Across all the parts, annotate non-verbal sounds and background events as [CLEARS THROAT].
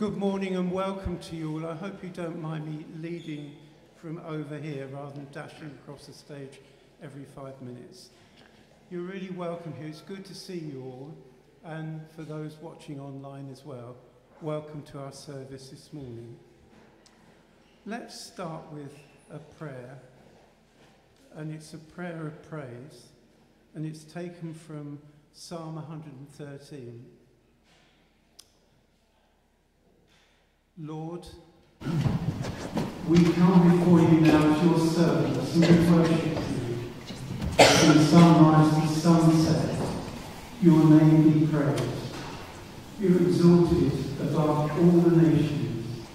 Good morning and welcome to you all. I hope you don't mind me leading from over here rather than dashing across the stage every five minutes. You're really welcome here. It's good to see you all. And for those watching online as well, welcome to our service this morning. Let's start with a prayer. And it's a prayer of praise. And it's taken from Psalm 113. Lord, we come before you now as your servants and we worship you. Sunrise to sunset, your name be praised. You're exalted above all the nations.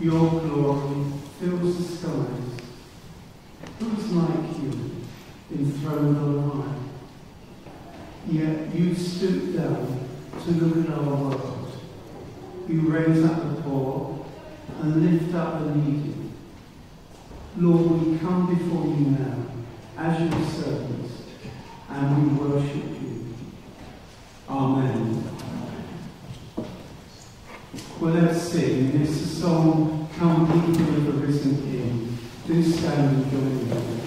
Your glory fills the skies. Who is like you, enthroned on high? Yet you stoop down to look at our world. You raise up the poor and lift up the needy. Lord, we come before you now as your servants and we worship you. Amen. Well, let's sing. It's a song, Come People of the Risen King. Do stand and join me.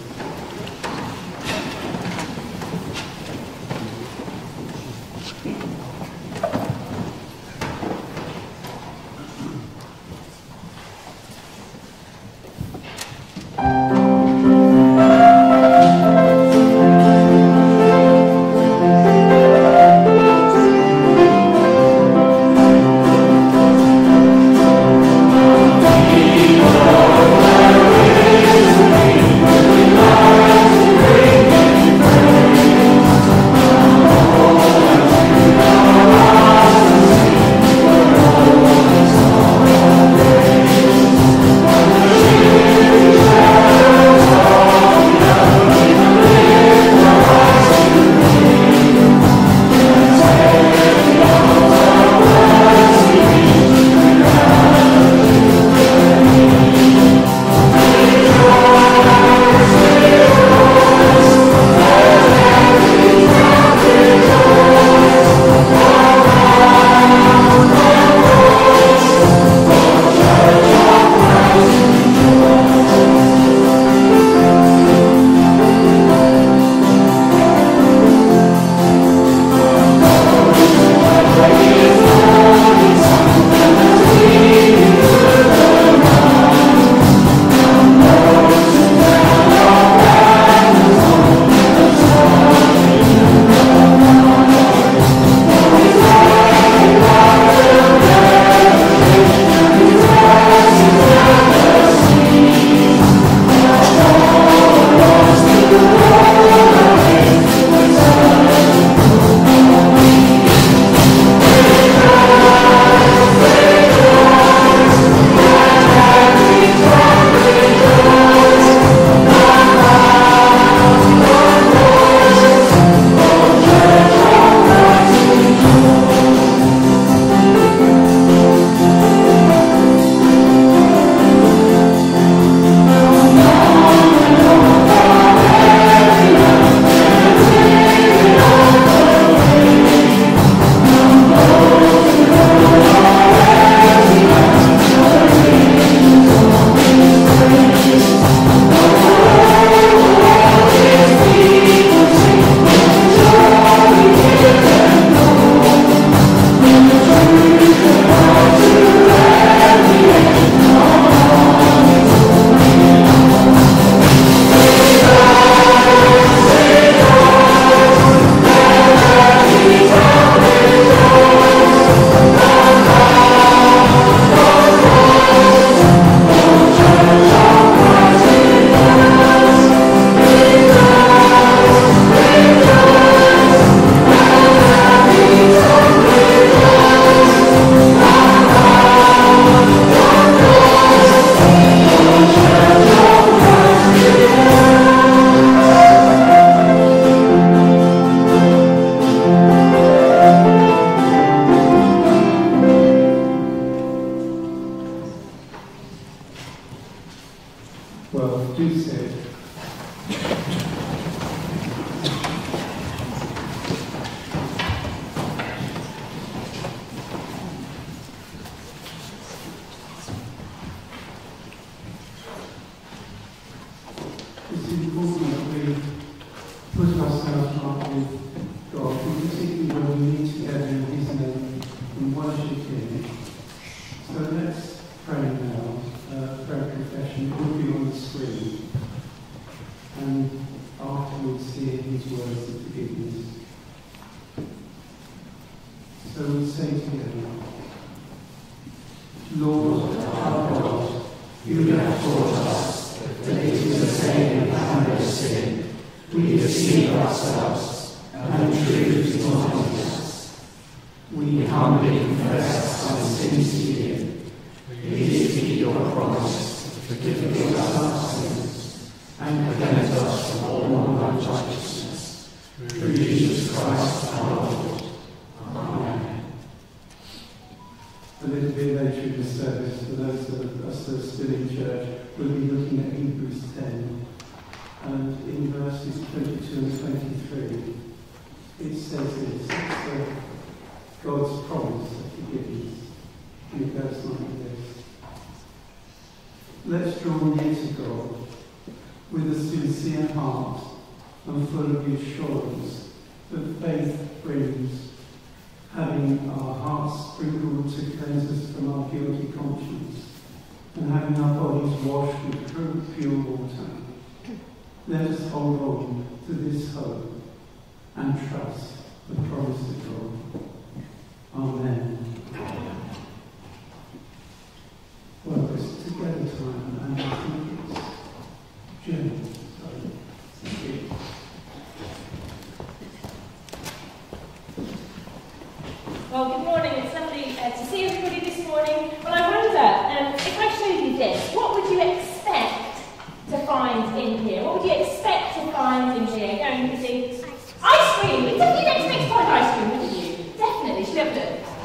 skipped it.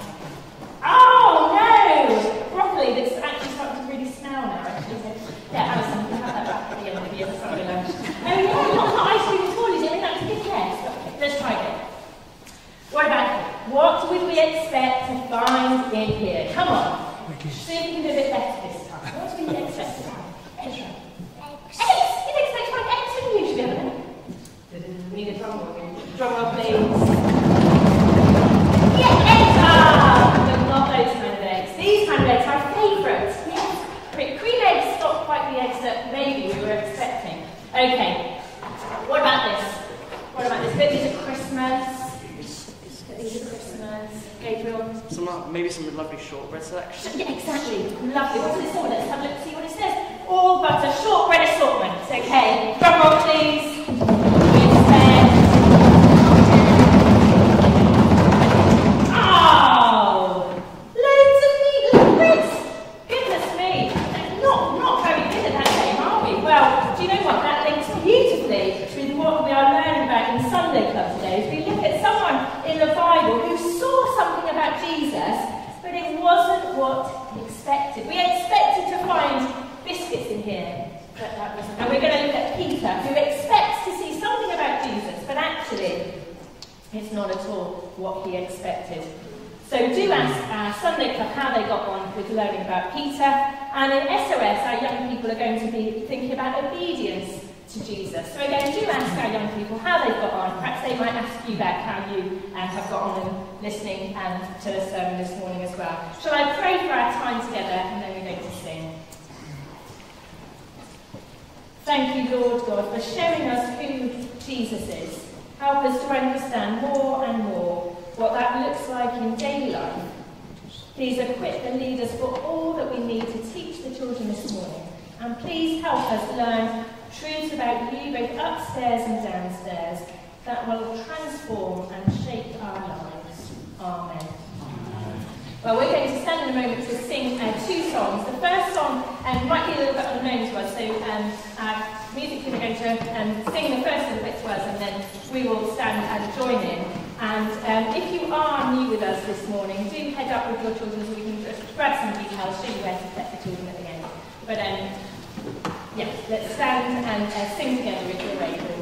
If you are new with us this morning, do head up with your children so we can grab some details, show you where to set the children at the end. But um, yes, let's stand and uh, sing together with the array.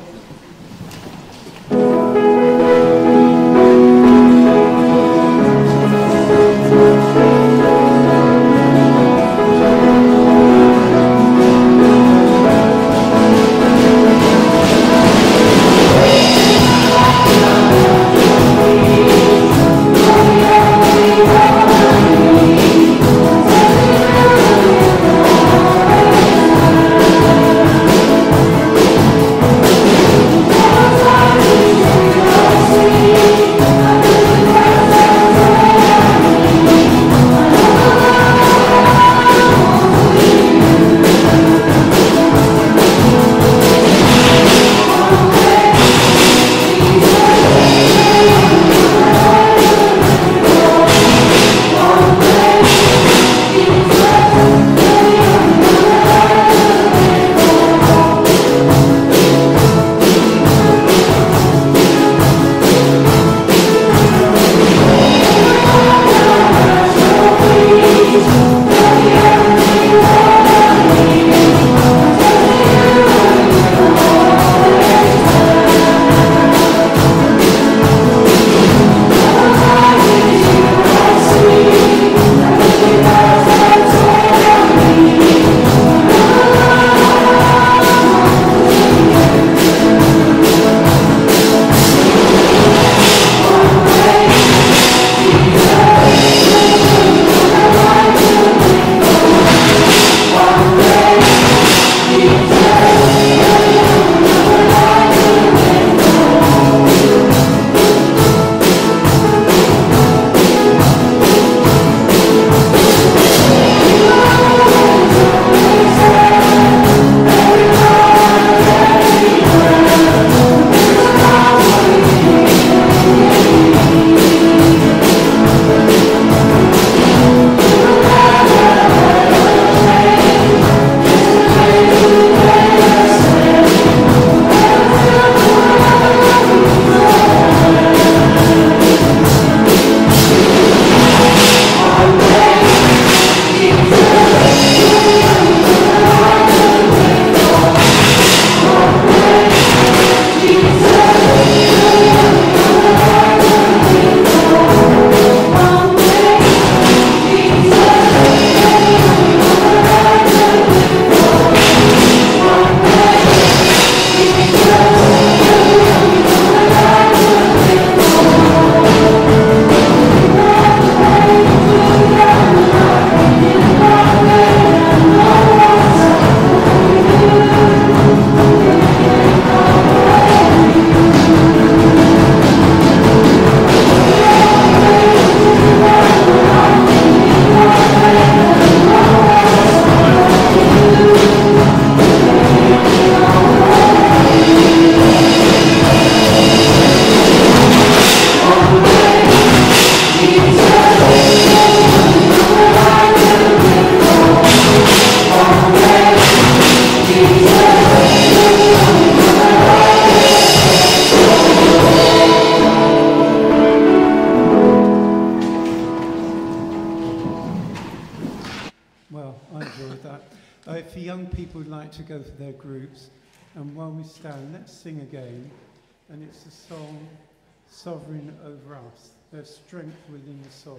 Sovereign Over Us. There's strength within the sorrow,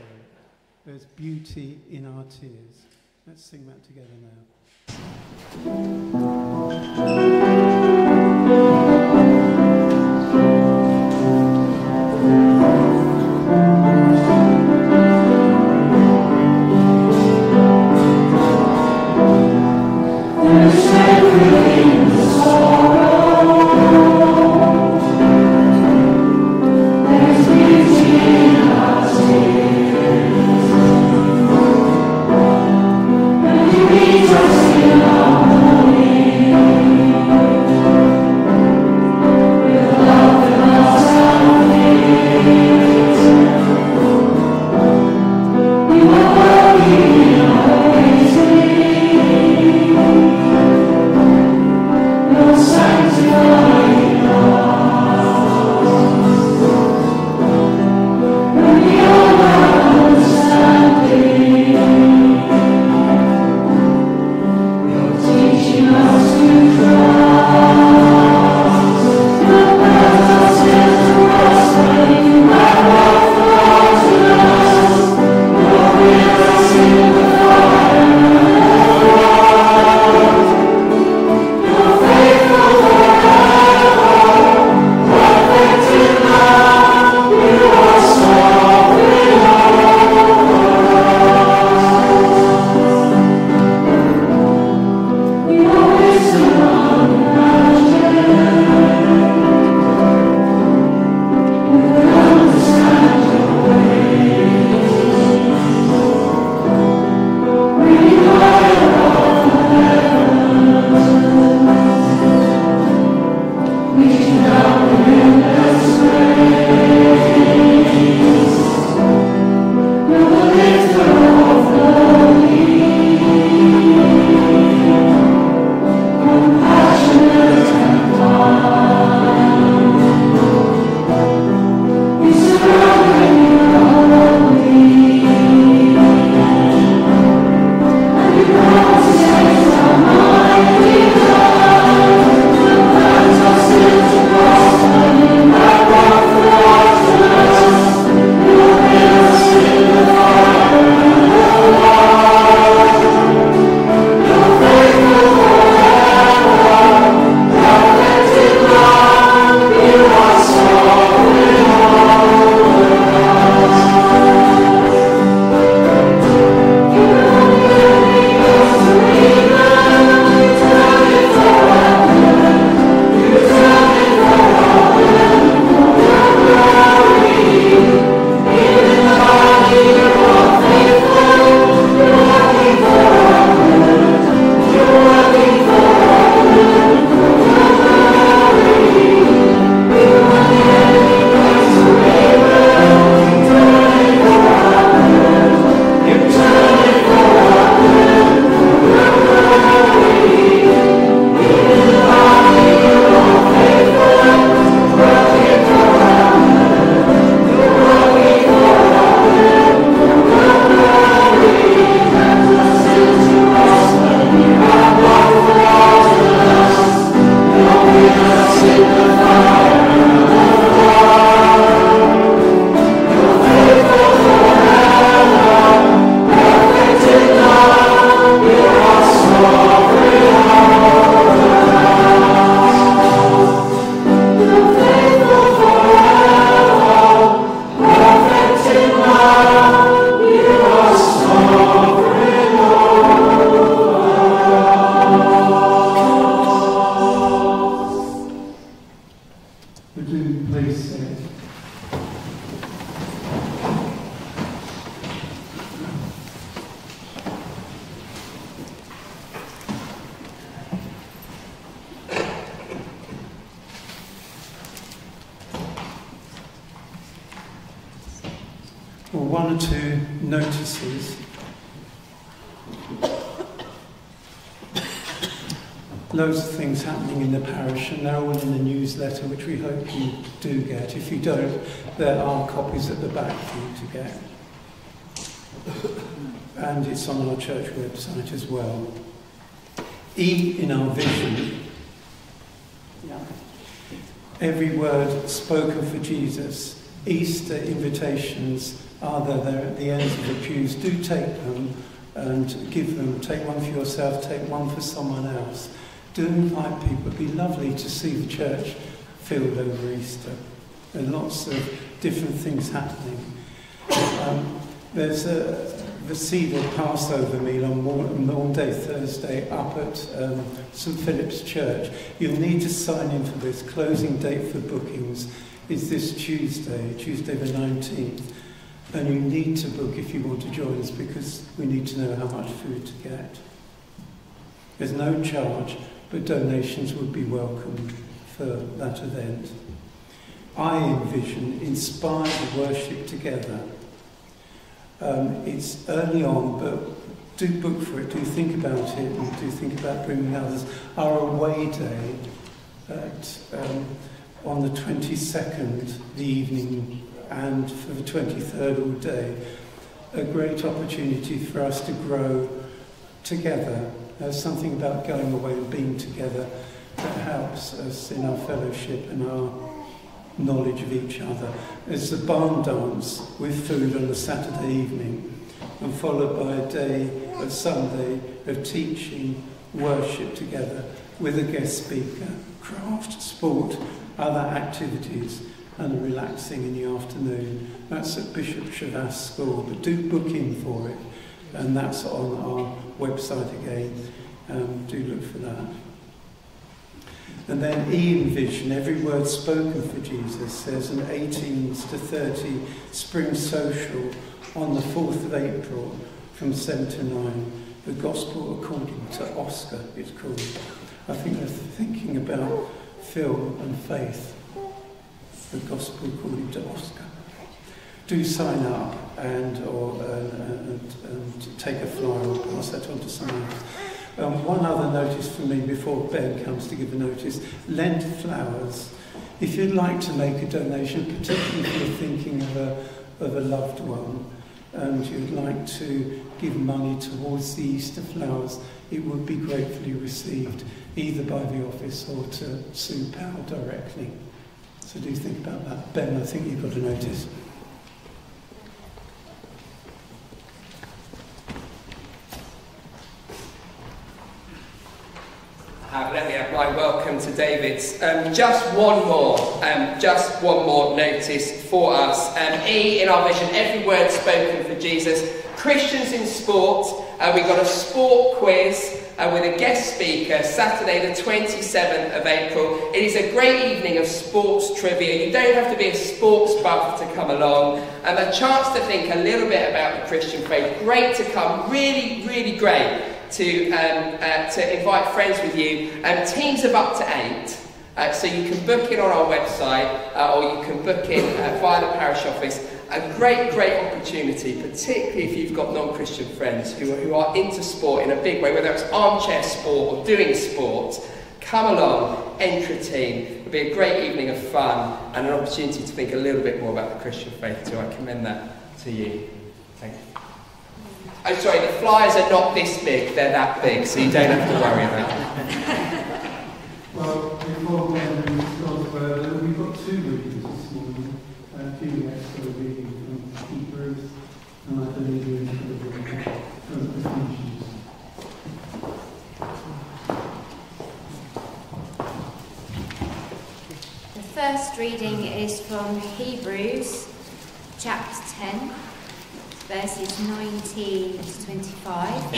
there's beauty in our tears. Let's sing that together now. Jesus. Easter invitations are there, they're at the ends of the pews. Do take them and give them. Take one for yourself, take one for someone else. Do invite people. It'd be lovely to see the church filled over Easter. There are lots of different things happening. Um, there's a, the Seder Passover meal on Maundy Thursday up at um, St Philip's Church. You'll need to sign in for this. Closing date for bookings is this Tuesday, Tuesday the 19th. And you need to book if you want to join us because we need to know how much food to get. There's no charge, but donations would be welcome for that event. I envision inspired worship together um, it's early on, but do book for it, do think about it, and do think about bringing others. Our away day at, um, on the 22nd, the evening, and for the 23rd all day, a great opportunity for us to grow together. There's something about going away and being together that helps us in our fellowship and our knowledge of each other. It's a barn dance with food on a Saturday evening and followed by a day of Sunday of teaching, worship together with a guest speaker, craft, sport, other activities and relaxing in the afternoon. That's at Bishop Chavasse School, but do book in for it and that's on our website again. Um, do look for that. And then in vision, every word spoken for Jesus says an 18 to 30 spring social on the 4th of April from 7 to 9. The Gospel according to Oscar, it's called. I think they're thinking about Phil and Faith. The Gospel according to Oscar. Do sign up and or and, and, and take a flyer or pass that on to someone else. Um, one other notice for me before Ben comes to give a notice. Lend flowers. If you'd like to make a donation, particularly if you're thinking of a, of a loved one, and you'd like to give money towards the Easter flowers, it would be gratefully received, either by the office or to Sue Powell directly. So do think about that. Ben, I think you've got a notice. Uh, let me add my welcome to David's. Um, just one more, um, just one more notice for us. Um, e in our vision, every word spoken for Jesus. Christians in sport. Uh, we've got a sport quiz uh, with a guest speaker Saturday, the 27th of April. It is a great evening of sports trivia. You don't have to be a sports buff to come along. And a chance to think a little bit about the Christian faith. Great to come. Really, really great to, um, uh, to invite friends with you. Um, teams of up to eight. Uh, so you can book in on our website uh, or you can book in uh, via the parish office. A great, great opportunity, particularly if you've got non-Christian friends who, who are into sport in a big way, whether it's armchair sport or doing sport. Come along, enter a team. It'll be a great evening of fun and an opportunity to think a little bit more about the Christian faith too. I commend that to you. Thank you. I'm sorry, the flyers are not this big, they're that big, so you don't have to worry about them. well, before we go further, we've got two readings this morning. Uh, Juliet's got a reading from Hebrews, The first reading is from Hebrews chapter 10 verses 19 to 25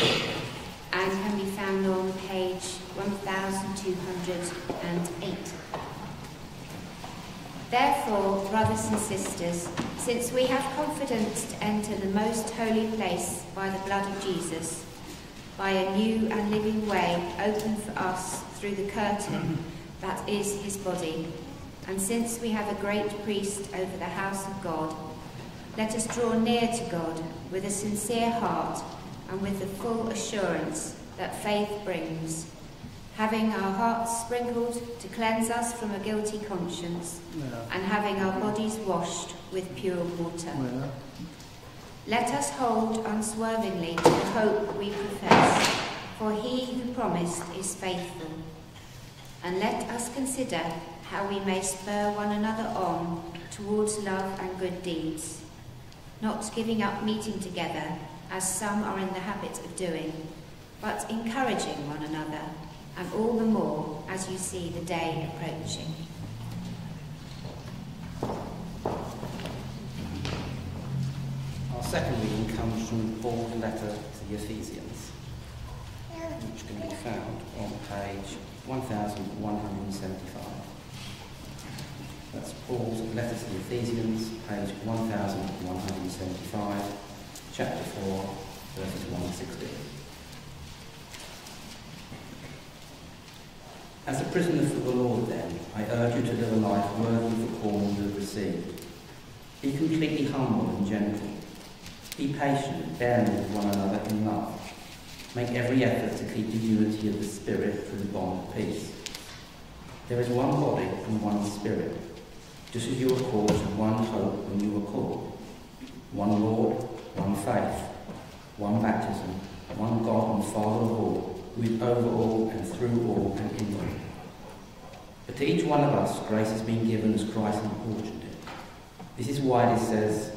and can be found on page 1208. Therefore, brothers and sisters, since we have confidence to enter the most holy place by the blood of Jesus, by a new and living way opened for us through the curtain that is his body, and since we have a great priest over the house of God, let us draw near to God with a sincere heart and with the full assurance that faith brings, having our hearts sprinkled to cleanse us from a guilty conscience, yeah. and having our bodies washed with pure water. Yeah. Let us hold unswervingly to the hope we profess, for he who promised is faithful. And let us consider how we may spur one another on towards love and good deeds, not giving up meeting together, as some are in the habit of doing, but encouraging one another, and all the more as you see the day approaching. Our second reading comes from Paul's letter to the Ephesians, which can be found on page 1175. That's Paul's letter to the Ephesians, page 1175, chapter 4, verses 1 to 16. As a prisoner for the Lord, then, I urge you to live a life worthy of the call you have received. Be completely humble and gentle. Be patient, bearing with one another in love. Make every effort to keep the unity of the Spirit through the bond of peace. There is one body and one Spirit, just as you were called to one hope when you were called. One Lord, one faith, one baptism, one God and Father of all, is over all and through all and in all. But to each one of us grace has been given as Christ apportioned it. This is why it says,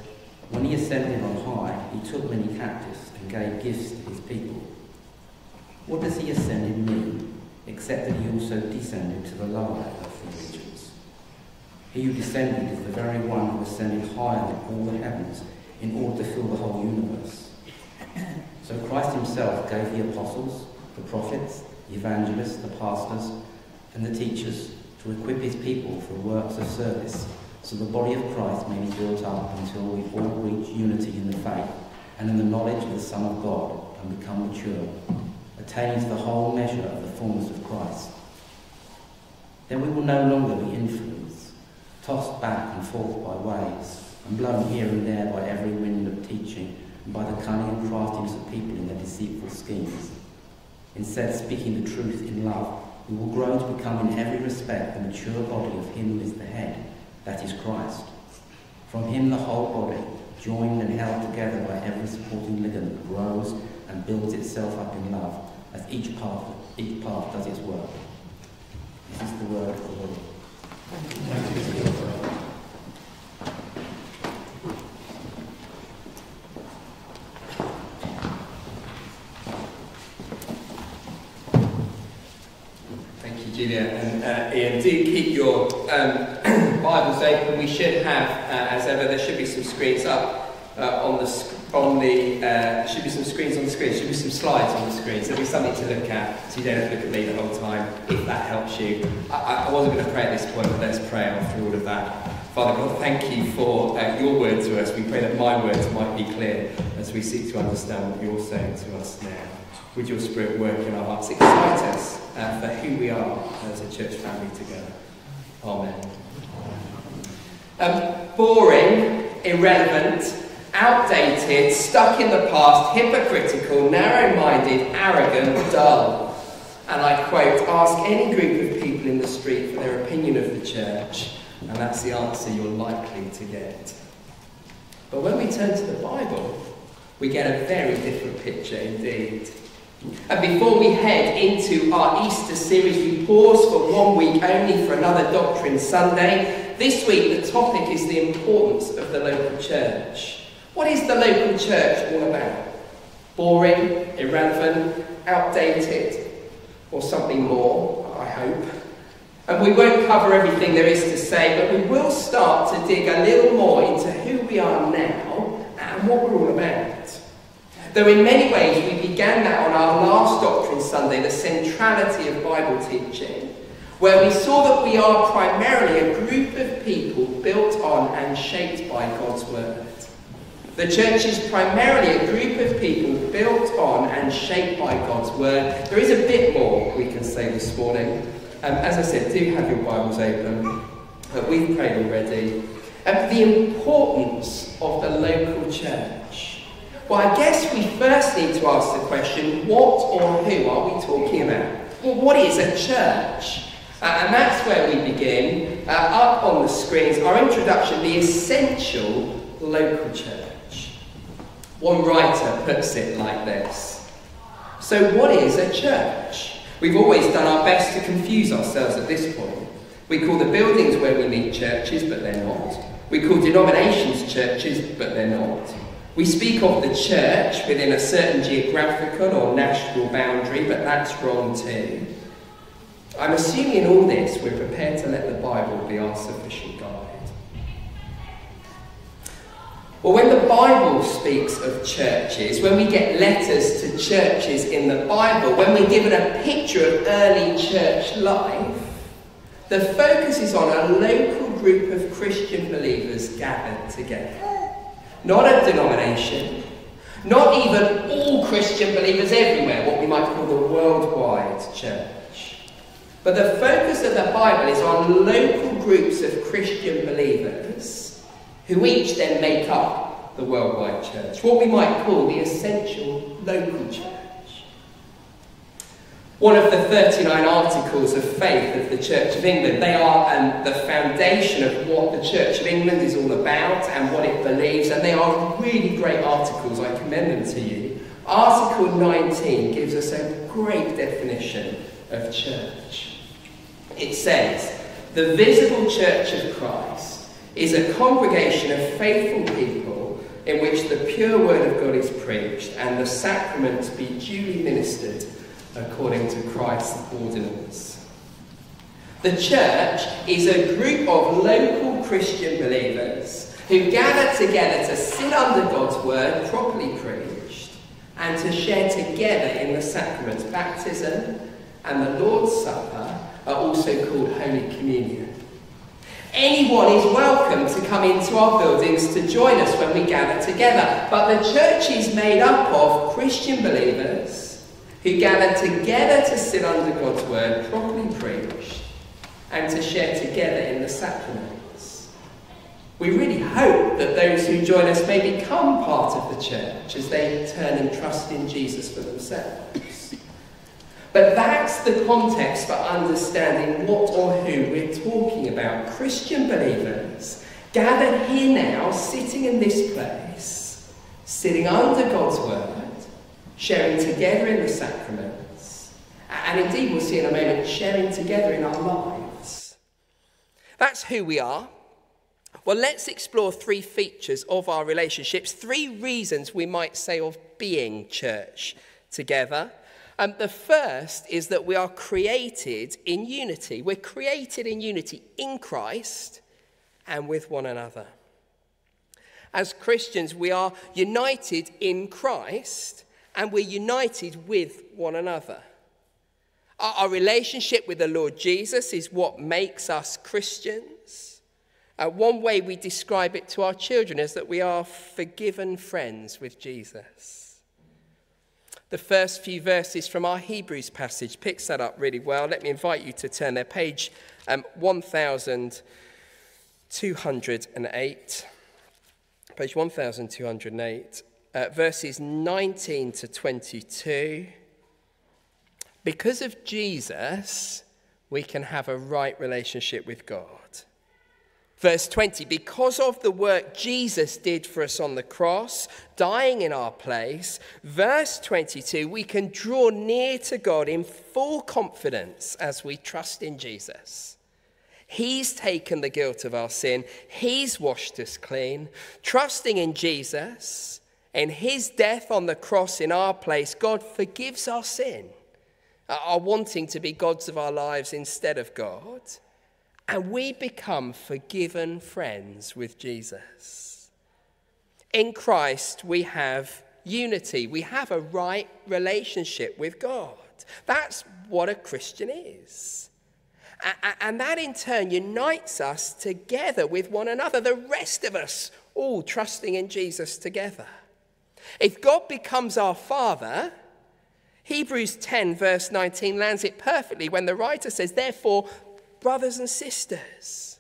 when he ascended on high, he took many captives and gave gifts to his people. What does he ascended mean, except that he also descended to the lower earthly regions? He who descended is the very one who ascended higher than all the heavens in order to fill the whole universe. So Christ himself gave the apostles, the prophets, the evangelists, the pastors, and the teachers to equip his people for works of service so the body of Christ may be built up until we all reach unity in the faith and in the knowledge of the Son of God and become mature, attaining to the whole measure of the fullness of Christ. Then we will no longer be influenced, tossed back and forth by waves, and blown here and there by every wind of teaching, and by the cunning and craftiness of people in their deceitful schemes. Instead, of speaking the truth in love, we will grow to become in every respect the mature body of Him who is the head, that is Christ. From him the whole body, joined and held together by every supporting ligament, grows and builds itself up in love, as each part, each part does its work. This is the word of the Lord. Thank you, Julia. And uh, Ian, do keep your um, [CLEARS THROAT] Bibles open. We should have, uh, as ever, there should be some screens up uh, on the on the. Uh, should be some screens on the screen. Should be some slides on the screen. So there'll be something to look at, so you don't have to look at me the whole time. If that helps you, I, I- wasn't going to pray at this point, but let's pray after all of that. Father God, thank you for uh, your word to us. We pray that my words might be clear as we seek to understand what you're saying to us now. Would your spirit work in our hearts? Excite us uh, for who we are as a church family together. Amen. Um, boring, irrelevant, outdated, stuck in the past, hypocritical, narrow minded, arrogant, dull. And I quote, ask any group of people in the street for their opinion of the church, and that's the answer you're likely to get. But when we turn to the Bible, we get a very different picture indeed. And before we head into our Easter series, we pause for one week only for another Doctrine Sunday. This week, the topic is the importance of the local church. What is the local church all about? Boring, irrelevant, outdated, or something more, I hope. And we won't cover everything there is to say, but we will start to dig a little more into who we are now and what we're all about. Though in many ways we began that on our last Doctrine Sunday, the centrality of Bible teaching, where we saw that we are primarily a group of people built on and shaped by God's Word. The church is primarily a group of people built on and shaped by God's Word. There is a bit more we can say this morning. Um, as I said, do have your Bibles open. We've prayed already. Um, the importance of the local church. Well, I guess we first need to ask the question what or who are we talking about? Well, what is a church? Uh, and that's where we begin. Uh, up on the screens, our introduction, the essential local church. One writer puts it like this So, what is a church? We've always done our best to confuse ourselves at this point. We call the buildings where we meet churches, but they're not. We call denominations churches, but they're not. We speak of the church within a certain geographical or national boundary, but that's wrong too. I'm assuming in all this we're prepared to let the Bible be our sufficient guide. Well, when the Bible speaks of churches, when we get letters to churches in the Bible, when we're given a picture of early church life, the focus is on a local group of Christian believers gathered together. Not a denomination, not even all Christian believers everywhere, what we might call the worldwide church. But the focus of the Bible is on local groups of Christian believers who each then make up the worldwide church, what we might call the essential local church. One of the 39 articles of faith of the Church of England, they are um, the foundation of what the Church of England is all about and what it believes, and they are really great articles. I commend them to you. Article 19 gives us a great definition of church. It says, The visible church of Christ is a congregation of faithful people in which the pure word of God is preached and the sacraments be duly ministered according to Christ's ordinance. The church is a group of local Christian believers who gather together to sit under God's word properly preached and to share together in the sacraments. Baptism and the Lord's Supper are also called Holy Communion. Anyone is welcome to come into our buildings to join us when we gather together, but the church is made up of Christian believers who gather together to sit under God's word, properly preached, and to share together in the sacraments. We really hope that those who join us may become part of the church as they turn and trust in Jesus for themselves. But that's the context for understanding what or who we're talking about. Christian believers gathered here now, sitting in this place, sitting under God's word, sharing together in the sacraments, and indeed, we'll see in a moment, sharing together in our lives. That's who we are. Well, let's explore three features of our relationships, three reasons we might say of being church together. And the first is that we are created in unity. We're created in unity in Christ and with one another. As Christians, we are united in Christ and we're united with one another. Our, our relationship with the Lord Jesus is what makes us Christians. Uh, one way we describe it to our children is that we are forgiven friends with Jesus. The first few verses from our Hebrews passage picks that up really well. Let me invite you to turn there, page um, 1208. Page 1208 uh, verses 19 to 22. Because of Jesus, we can have a right relationship with God. Verse 20, because of the work Jesus did for us on the cross, dying in our place. Verse 22, we can draw near to God in full confidence as we trust in Jesus. He's taken the guilt of our sin, He's washed us clean. Trusting in Jesus, in his death on the cross in our place, God forgives our sin, uh, our wanting to be gods of our lives instead of God. And we become forgiven friends with Jesus. In Christ, we have unity, we have a right relationship with God. That's what a Christian is. And that in turn unites us together with one another, the rest of us all trusting in Jesus together. If God becomes our Father, Hebrews 10, verse 19, lands it perfectly when the writer says, Therefore, brothers and sisters,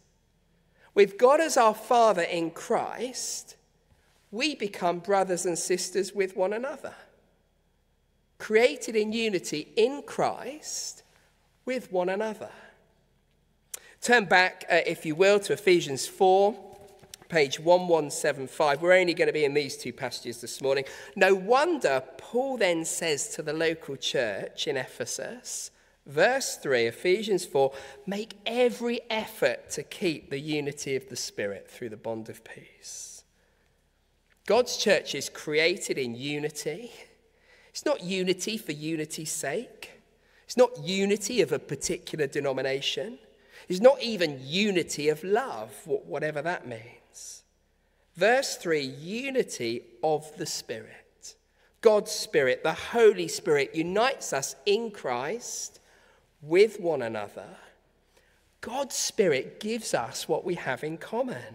with God as our Father in Christ, we become brothers and sisters with one another. Created in unity in Christ with one another. Turn back, uh, if you will, to Ephesians 4, page 1175. We're only going to be in these two passages this morning. No wonder Paul then says to the local church in Ephesus, verse 3, Ephesians 4, make every effort to keep the unity of the Spirit through the bond of peace. God's church is created in unity. It's not unity for unity's sake. It's not unity of a particular denomination. It's not even unity of love, whatever that means. Verse 3 unity of the Spirit. God's Spirit, the Holy Spirit, unites us in Christ with one another. God's Spirit gives us what we have in common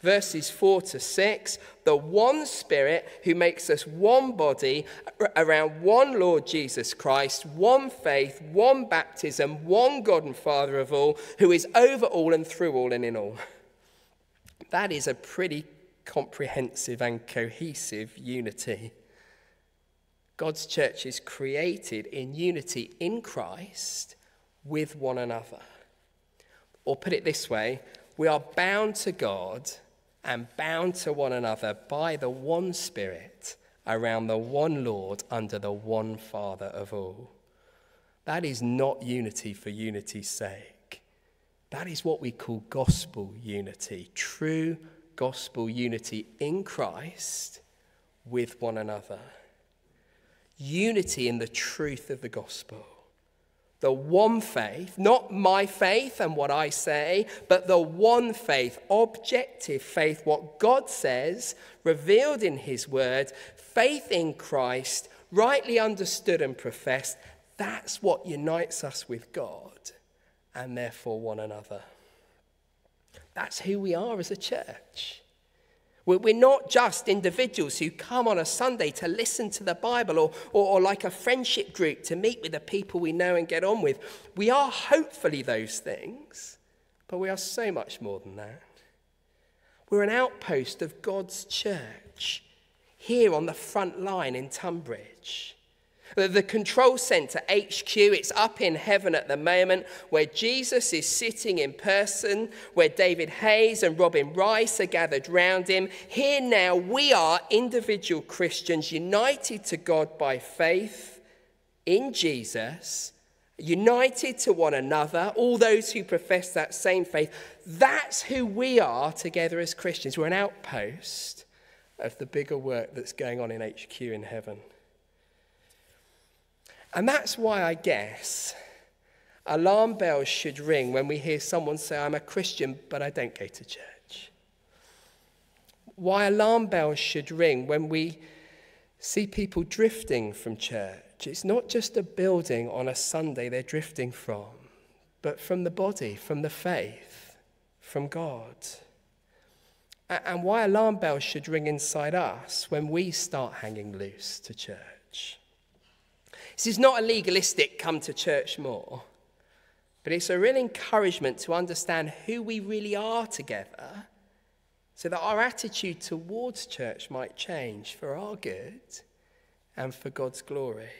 verses 4 to 6 the one Spirit who makes us one body around one Lord Jesus Christ, one faith, one baptism, one God and Father of all, who is over all and through all and in all. That is a pretty comprehensive and cohesive unity. God's church is created in unity in Christ with one another. Or put it this way, we are bound to God and bound to one another by the one Spirit around the one Lord under the one Father of all. That is not unity for unity's sake. That is what we call gospel unity, true gospel unity in Christ with one another. Unity in the truth of the gospel the one faith, not my faith and what I say, but the one faith, objective faith, what God says, revealed in His Word, faith in Christ, rightly understood and professed. That's what unites us with God and therefore one another. That's who we are as a church. We're not just individuals who come on a Sunday to listen to the Bible or, or, or, like a friendship group to meet with the people we know and get on with. We are hopefully those things, but we are so much more than that. We're an outpost of God's church here on the front line in Tonbridge. The control center, HQ, it's up in heaven at the moment where Jesus is sitting in person, where David Hayes and Robin Rice are gathered round him. Here now, we are individual Christians united to God by faith in Jesus, united to one another, all those who profess that same faith. That's who we are together as Christians. We're an outpost of the bigger work that's going on in HQ in heaven. And that's why I guess alarm bells should ring when we hear someone say, I'm a Christian, but I don't go to church. Why alarm bells should ring when we see people drifting from church. It's not just a building on a Sunday they're drifting from, but from the body, from the faith, from God. And why alarm bells should ring inside us when we start hanging loose to church. This is not a legalistic come to church more, but it's a real encouragement to understand who we really are together so that our attitude towards church might change for our good and for God's glory.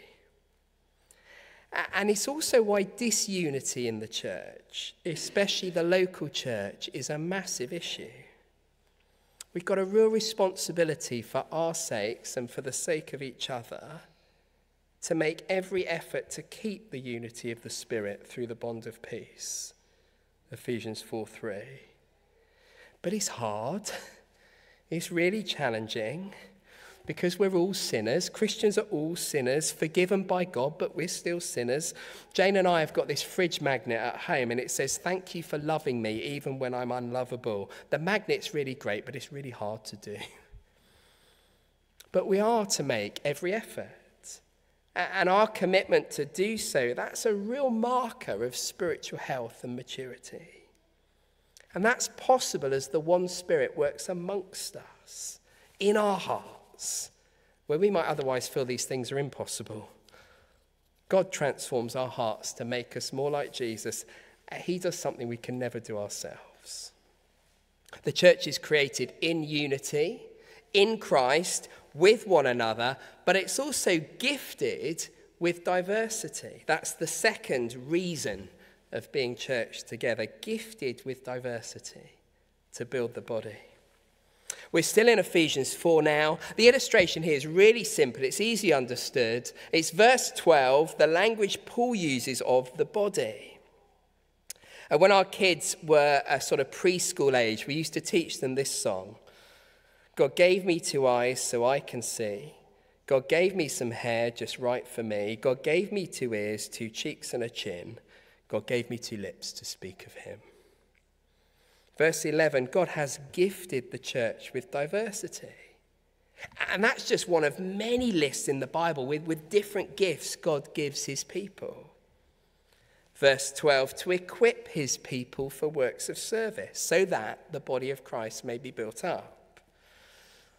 And it's also why disunity in the church, especially the local church, is a massive issue. We've got a real responsibility for our sakes and for the sake of each other to make every effort to keep the unity of the Spirit through the bond of peace. Ephesians 4 3. But it's hard, it's really challenging because we're all sinners. Christians are all sinners, forgiven by God, but we're still sinners. Jane and I have got this fridge magnet at home, and it says, Thank you for loving me even when I'm unlovable. The magnet's really great, but it's really hard to do. [LAUGHS] But we are to make every effort. And our commitment to do so, that's a real marker of spiritual health and maturity. And that's possible as the one Spirit works amongst us, in our hearts, where we might otherwise feel these things are impossible. God transforms our hearts to make us more like Jesus. He does something we can never do ourselves. The church is created in unity, in Christ, with one another, but it's also gifted with diversity. That's the second reason of being church together, gifted with diversity. to build the body. We're still in Ephesians 4 now. The illustration here is really simple, it's easy understood. It's verse 12, the language Paul uses of the body. And when our kids were a sort of preschool age, we used to teach them this song God gave me two eyes so I can see. God gave me some hair just right for me. God gave me two ears, two cheeks, and a chin. God gave me two lips to speak of Him. Verse 11 God has gifted the church with diversity. And that's just one of many lists in the Bible with, with different gifts God gives His people. Verse 12 to equip His people for works of service so that the body of Christ may be built up.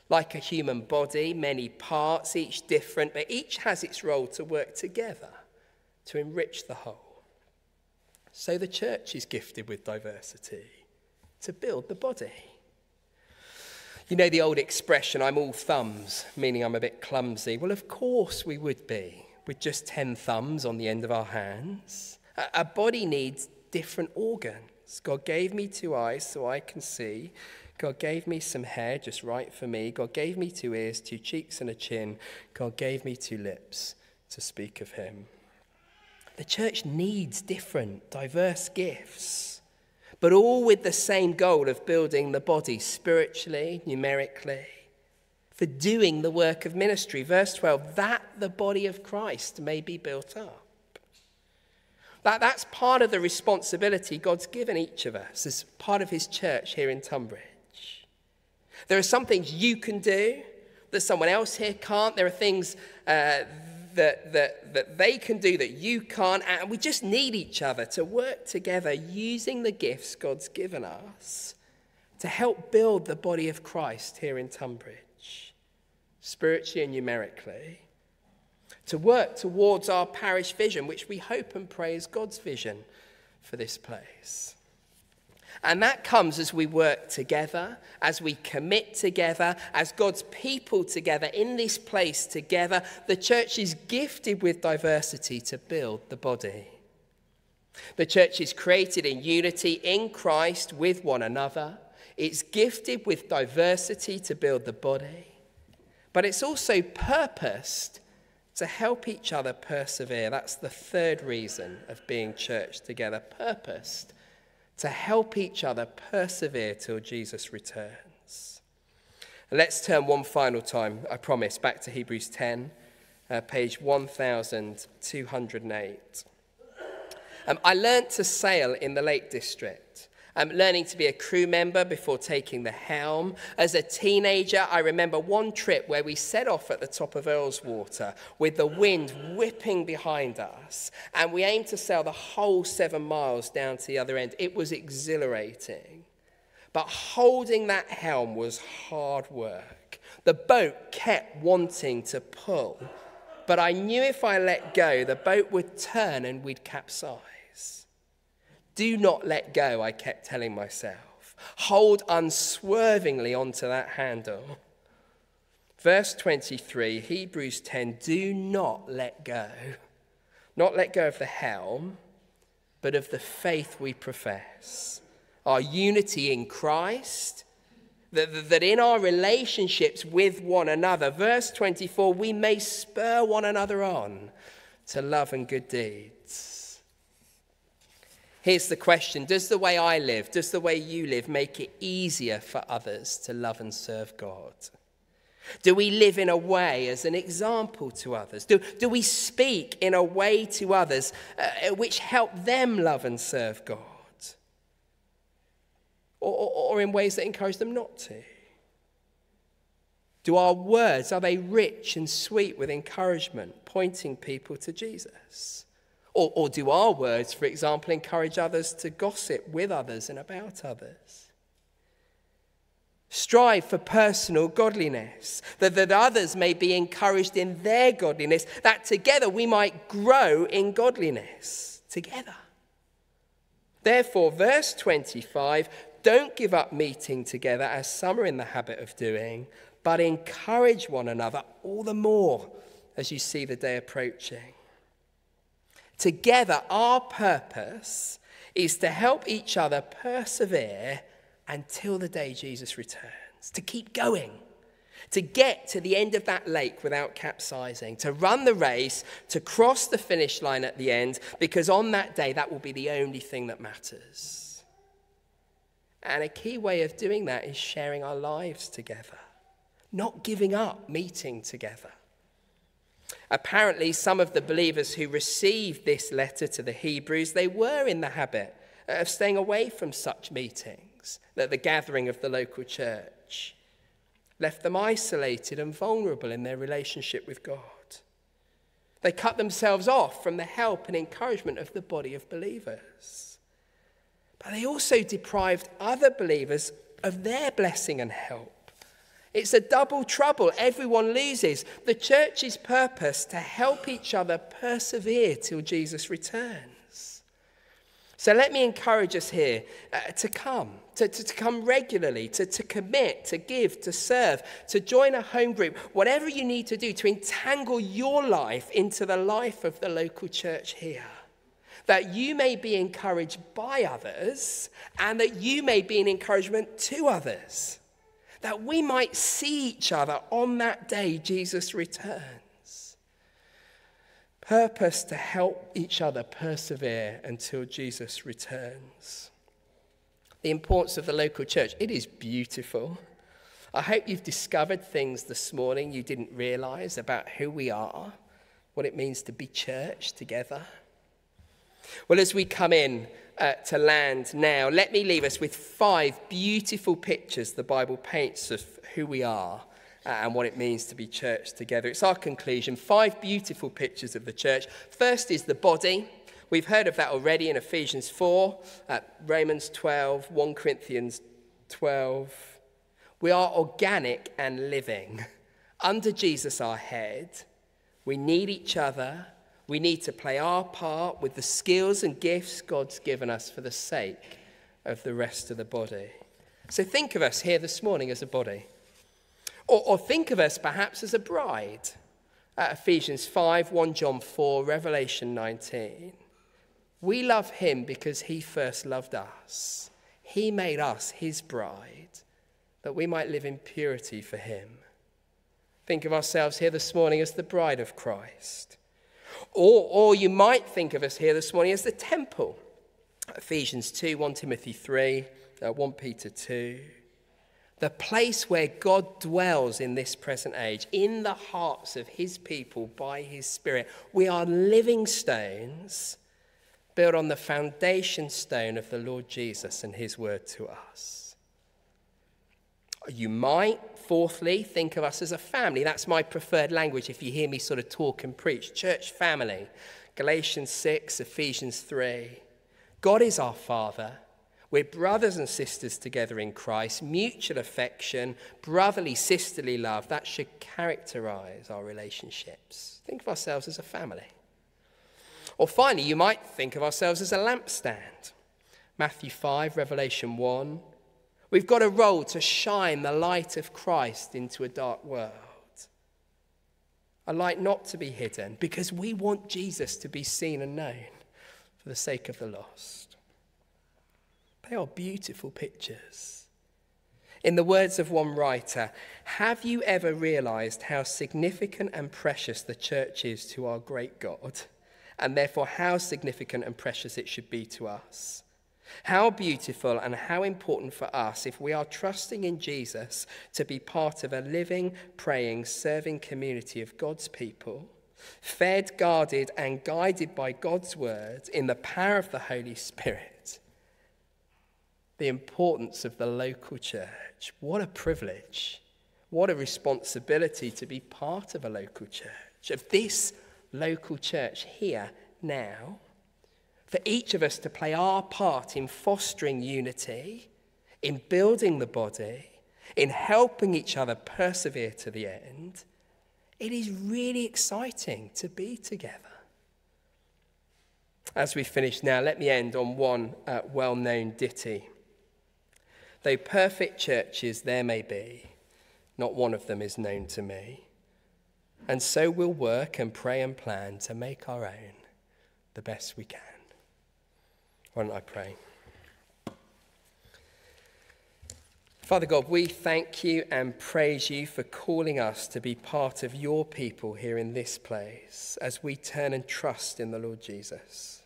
Like a human body, many parts, each different, but each has its role to work together to enrich the whole. So the church is gifted with diversity to build the body. You know the old expression, I'm all thumbs, meaning I'm a bit clumsy. Well, of course we would be, with just 10 thumbs on the end of our hands. A body needs different organs. God gave me two eyes so I can see. God gave me some hair just right for me. God gave me two ears, two cheeks, and a chin. God gave me two lips to speak of Him. The church needs different, diverse gifts, but all with the same goal of building the body spiritually, numerically, for doing the work of ministry. Verse 12, that the body of Christ may be built up. That, that's part of the responsibility God's given each of us as part of His church here in Tonbridge. There are some things you can do that someone else here can't. There are things uh, that, that, that they can do that you can't. And we just need each other to work together using the gifts God's given us to help build the body of Christ here in Tonbridge, spiritually and numerically. To work towards our parish vision, which we hope and pray is God's vision for this place. And that comes as we work together, as we commit together, as God's people together in this place together. The church is gifted with diversity to build the body. The church is created in unity in Christ with one another. It's gifted with diversity to build the body. But it's also purposed to help each other persevere. That's the third reason of being church together. Purposed to help each other persevere till Jesus returns. Let's turn one final time, I promise, back to Hebrews 10, uh, page 1208. Um, I learnt to sail in the Lake District. Um, learning to be a crew member before taking the helm. As a teenager, I remember one trip where we set off at the top of Ullswater with the wind whipping behind us, and we aimed to sail the whole seven miles down to the other end. It was exhilarating. But holding that helm was hard work. The boat kept wanting to pull, but I knew if I let go, the boat would turn and we'd capsize. Do not let go, I kept telling myself. Hold unswervingly onto that handle. Verse 23, Hebrews 10 do not let go. Not let go of the helm, but of the faith we profess. Our unity in Christ, that, that in our relationships with one another, verse 24, we may spur one another on to love and good deeds. Here's the question Does the way I live, does the way you live make it easier for others to love and serve God? Do we live in a way as an example to others? Do, do we speak in a way to others uh, which help them love and serve God? Or, or, or in ways that encourage them not to? Do our words, are they rich and sweet with encouragement, pointing people to Jesus? Or, or do our words, for example, encourage others to gossip with others and about others? Strive for personal godliness, that, that others may be encouraged in their godliness, that together we might grow in godliness together. Therefore, verse 25 don't give up meeting together as some are in the habit of doing, but encourage one another all the more as you see the day approaching. Together, our purpose is to help each other persevere until the day Jesus returns, to keep going, to get to the end of that lake without capsizing, to run the race, to cross the finish line at the end, because on that day, that will be the only thing that matters. And a key way of doing that is sharing our lives together, not giving up meeting together. Apparently, some of the believers who received this letter to the Hebrews, they were in the habit of staying away from such meetings, that the gathering of the local church left them isolated and vulnerable in their relationship with God. They cut themselves off from the help and encouragement of the body of believers. But they also deprived other believers of their blessing and help. It's a double trouble. Everyone loses. The church's purpose to help each other persevere till Jesus returns. So let me encourage us here uh, to come, to, to, to come regularly, to, to commit, to give, to serve, to join a home group, whatever you need to do to entangle your life into the life of the local church here that you may be encouraged by others and that you may be an encouragement to others that we might see each other on that day Jesus returns. Purpose to help each other persevere until Jesus returns. The importance of the local church, it is beautiful. I hope you've discovered things this morning you didn't realize about who we are, what it means to be church together. Well, as we come in uh, to land now, let me leave us with five beautiful pictures the Bible paints of who we are uh, and what it means to be church together. It's our conclusion. Five beautiful pictures of the church. First is the body. We've heard of that already in Ephesians 4, uh, Romans 12, 1 Corinthians 12. We are organic and living. [LAUGHS] Under Jesus, our head, we need each other we need to play our part with the skills and gifts God's given us for the sake of the rest of the body. So think of us here this morning as a body. Or, or think of us perhaps as a bride. Ephesians 5, 1 John 4, Revelation 19. We love him because he first loved us. He made us his bride that we might live in purity for him. Think of ourselves here this morning as the bride of Christ. Or, or you might think of us here this morning as the temple. Ephesians 2, 1 Timothy 3, uh, 1 Peter 2. The place where God dwells in this present age, in the hearts of his people by his Spirit. We are living stones built on the foundation stone of the Lord Jesus and his word to us. You might, fourthly, think of us as a family. That's my preferred language if you hear me sort of talk and preach. Church family. Galatians 6, Ephesians 3. God is our Father. We're brothers and sisters together in Christ, mutual affection, brotherly, sisterly love. That should characterize our relationships. Think of ourselves as a family. Or finally, you might think of ourselves as a lampstand. Matthew 5, Revelation 1. We've got a role to shine the light of Christ into a dark world. A light not to be hidden because we want Jesus to be seen and known for the sake of the lost. They are beautiful pictures. In the words of one writer, have you ever realized how significant and precious the church is to our great God, and therefore how significant and precious it should be to us? How beautiful and how important for us if we are trusting in Jesus to be part of a living, praying, serving community of God's people, fed, guarded, and guided by God's word in the power of the Holy Spirit. The importance of the local church. What a privilege. What a responsibility to be part of a local church, of this local church here now for each of us to play our part in fostering unity, in building the body, in helping each other persevere to the end, it is really exciting to be together. As we finish now, let me end on one uh, well known ditty. Though perfect churches there may be, not one of them is known to me. And so we'll work and pray and plan to make our own the best we can. Why don't I pray? Father God, we thank you and praise you for calling us to be part of your people here in this place as we turn and trust in the Lord Jesus.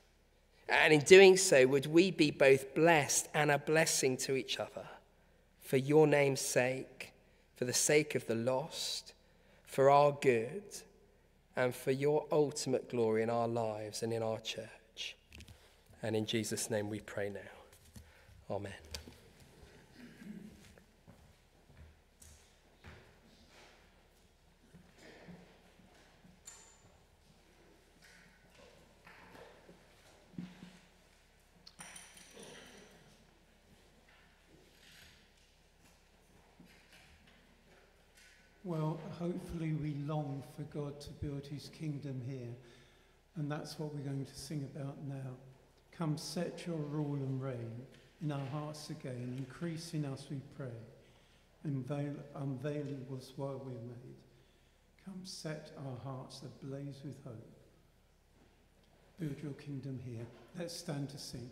And in doing so, would we be both blessed and a blessing to each other for your name's sake, for the sake of the lost, for our good, and for your ultimate glory in our lives and in our church. And in Jesus' name we pray now. Amen. Well, hopefully, we long for God to build his kingdom here, and that's what we're going to sing about now. Come, set your rule and reign in our hearts again, increase in us, we pray. Unveil, unveiling was why we're made. Come, set our hearts ablaze with hope. Build your kingdom here. Let's stand to sing.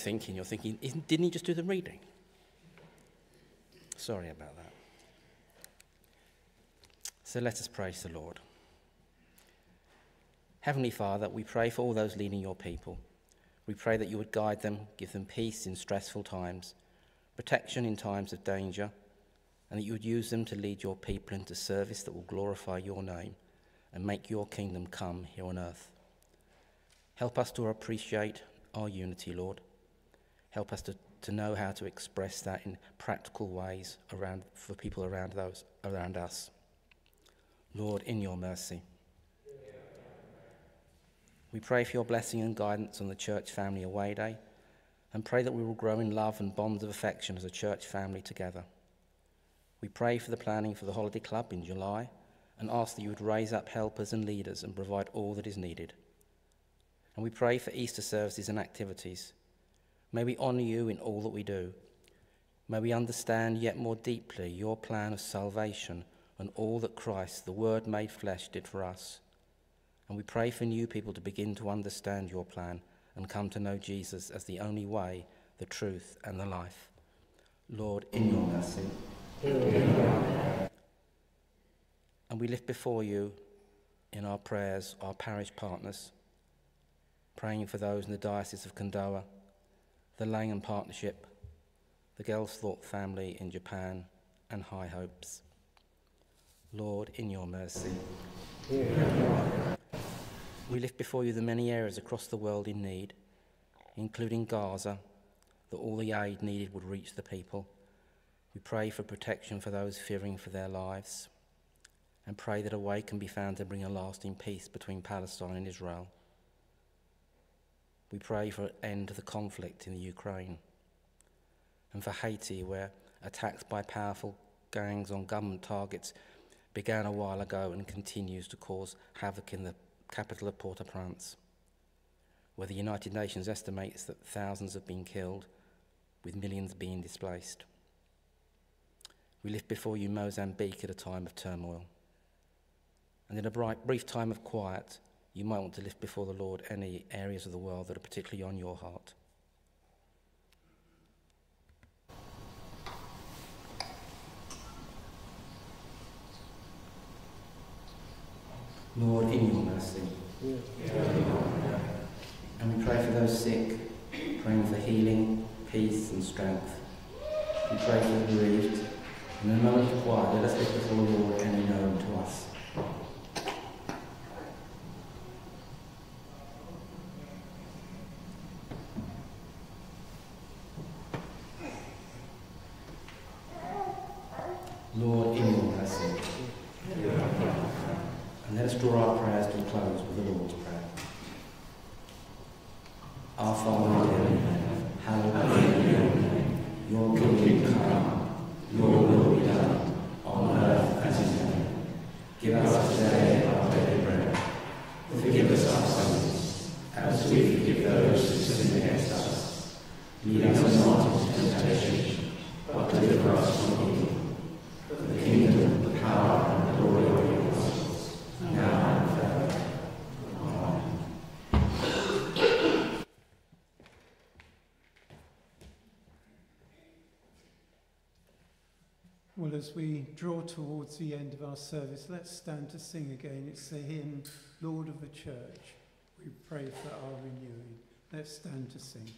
Thinking. You're thinking, didn't he just do the reading? Sorry about that. So let us praise the Lord. Heavenly Father, we pray for all those leading your people. We pray that you would guide them, give them peace in stressful times, protection in times of danger, and that you would use them to lead your people into service that will glorify your name and make your kingdom come here on earth. Help us to appreciate our unity, Lord. Help us to, to know how to express that in practical ways around, for people around, those, around us. Lord, in your mercy. We pray for your blessing and guidance on the church family away day and pray that we will grow in love and bonds of affection as a church family together. We pray for the planning for the holiday club in July and ask that you would raise up helpers and leaders and provide all that is needed. And we pray for Easter services and activities. May we honour you in all that we do. May we understand yet more deeply your plan of salvation and all that Christ, the Word made flesh, did for us. And we pray for new people to begin to understand your plan and come to know Jesus as the only way, the truth, and the life. Lord, in your mercy. And we lift before you in our prayers our parish partners, praying for those in the Diocese of Kondoa, the Langham Partnership, the Gelsthorpe family in Japan, and High Hopes. Lord, in your mercy. We lift before you the many areas across the world in need, including Gaza, that all the aid needed would reach the people. We pray for protection for those fearing for their lives and pray that a way can be found to bring a lasting peace between Palestine and Israel. We pray for an end to the conflict in the Ukraine and for Haiti, where attacks by powerful gangs on government targets began a while ago and continues to cause havoc in the capital of Port-au-Prince, where the United Nations estimates that thousands have been killed, with millions being displaced. We lift before you Mozambique at a time of turmoil. And in a bright, brief time of quiet, you might want to lift before the Lord any areas of the world that are particularly on your heart. Lord, in your mercy. And we pray for those sick, praying for healing, peace, and strength. We pray for the bereaved. In a moment of quiet, let us lift before the Lord any known to us. Lord, in your mercy. And let us draw our prayers to a close with the Lord's Prayer. Our Father in heaven, hallowed be your name. Your kingdom come, your will be done, on earth as in heaven. Give us today our daily bread. Forgive us our sins, as we forgive those who sin against us. Lead us not into temptation, but deliver us from evil. For the kingdom, the power, and the glory are yours, now and forever. Amen. Well, as we draw towards the end of our service, let's stand to sing again. It's the hymn, Lord of the Church. We pray for our renewing. Let's stand to sing.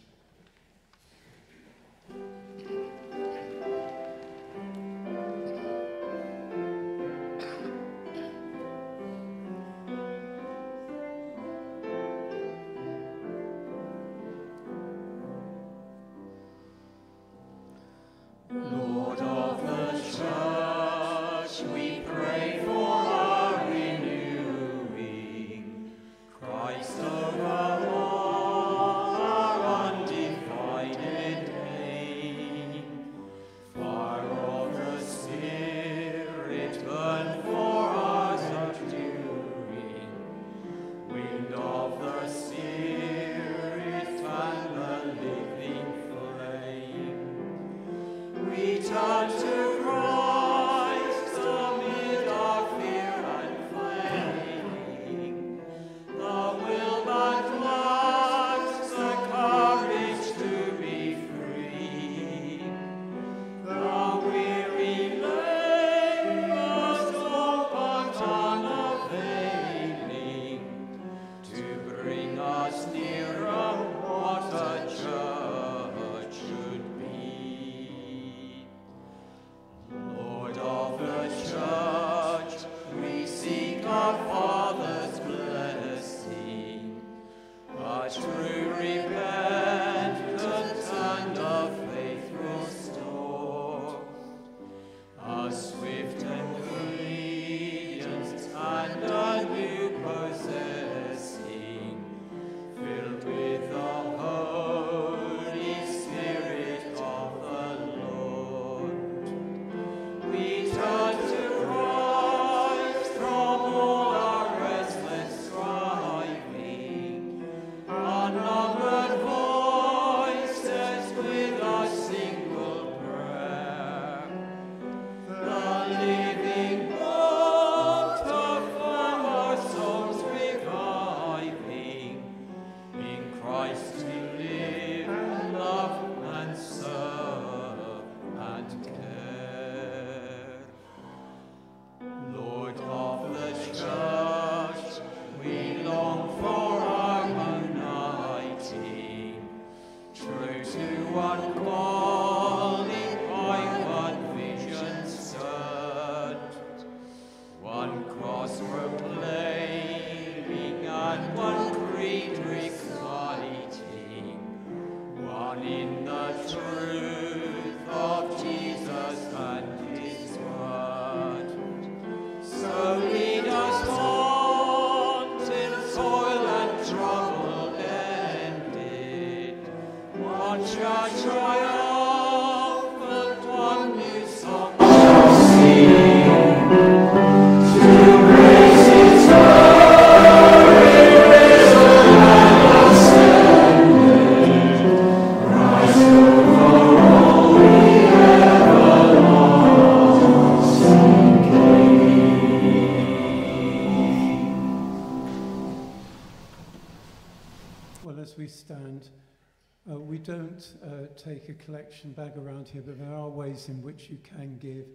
Which you can give.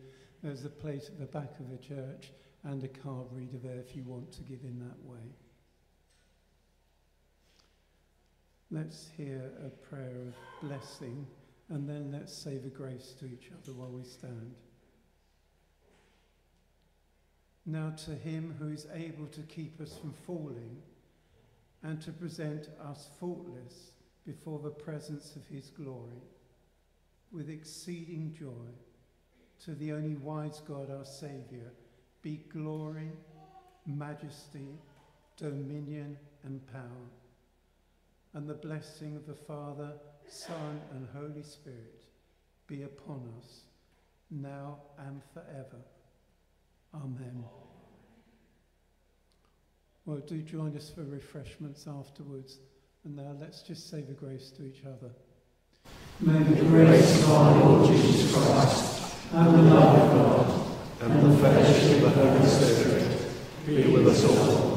There's a plate at the back of the church and a card reader there if you want to give in that way. Let's hear a prayer of blessing and then let's say the grace to each other while we stand. Now, to him who is able to keep us from falling and to present us faultless before the presence of his glory, with exceeding joy, to the only wise God our Saviour, be glory, majesty, dominion, and power, and the blessing of the Father, Son, and Holy Spirit be upon us, now and forever. Amen. Well, do join us for refreshments afterwards. And now let's just say the grace to each other. May the grace of our Lord Jesus Christ, and the love of God, and the fellowship of the Holy Spirit be with us all.